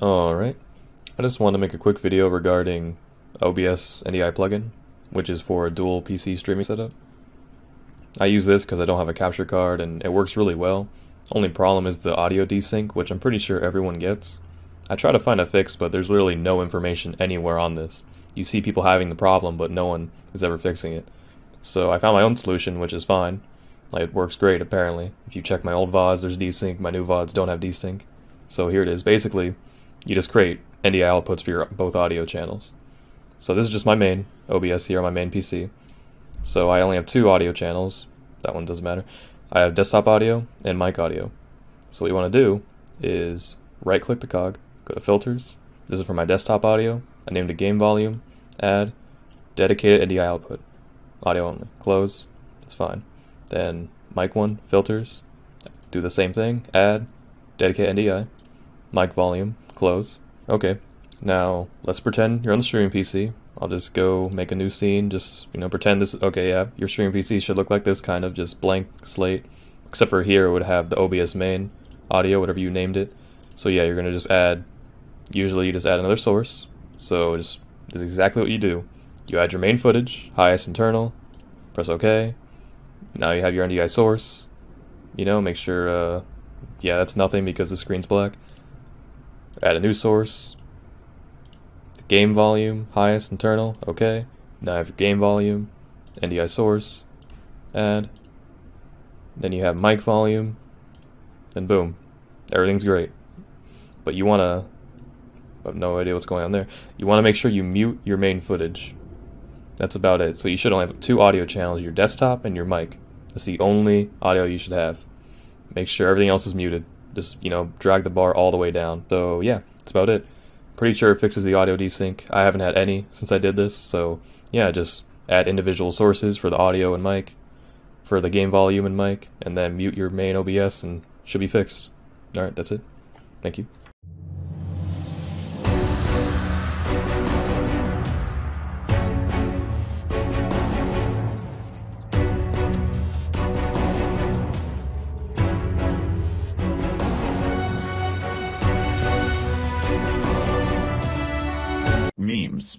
Alright, I just wanted to make a quick video regarding OBS NDI plugin, which is for a dual PC streaming setup. I use this because I don't have a capture card and it works really well. Only problem is the audio desync, which I'm pretty sure everyone gets. I try to find a fix, but there's literally no information anywhere on this. You see people having the problem, but no one is ever fixing it. So I found my own solution, which is fine. It works great, apparently. If you check my old VODs, there's desync. My new VODs don't have desync. So here it is. Basically, you just create NDI outputs for your both audio channels. So this is just my main OBS here on my main PC. So I only have two audio channels. That one doesn't matter. I have desktop audio and mic audio. So what you want to do is right click the cog, go to filters. This is for my desktop audio. I named it game volume, add, dedicated NDI output, audio only. Close, it's fine. Then mic one, filters, do the same thing, add, dedicate NDI, mic volume, close. Okay, now let's pretend you're on the streaming PC. I'll just go make a new scene, just, you know, pretend this, okay, yeah, your streaming PC should look like this, kind of, just blank slate. Except for here, it would have the OBS main audio, whatever you named it. So yeah, you're gonna just add, usually you just add another source. So just, this is exactly what you do. You add your main footage, highest internal, press OK. Now you have your NDI source. You know, make sure, uh, yeah, that's nothing because the screen's black add a new source, game volume, highest internal, okay. Now I have game volume, NDI source, add, then you have mic volume, then boom, everything's great. But you want to, I have no idea what's going on there, you want to make sure you mute your main footage. That's about it. So you should only have two audio channels, your desktop and your mic. That's the only audio you should have. Make sure everything else is muted just you know drag the bar all the way down. So yeah, that's about it. Pretty sure it fixes the audio desync. I haven't had any since I did this, so yeah, just add individual sources for the audio and mic, for the game volume and mic, and then mute your main OBS and should be fixed. All right, that's it. Thank you. Memes